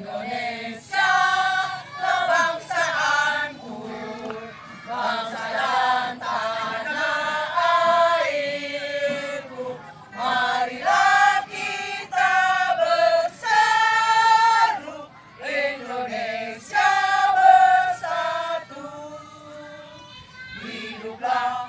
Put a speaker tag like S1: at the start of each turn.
S1: Indonesia kebangsaanku bangsa dan tanah airku. Marilah kita berseru Indonesia bersatu. Hiduplah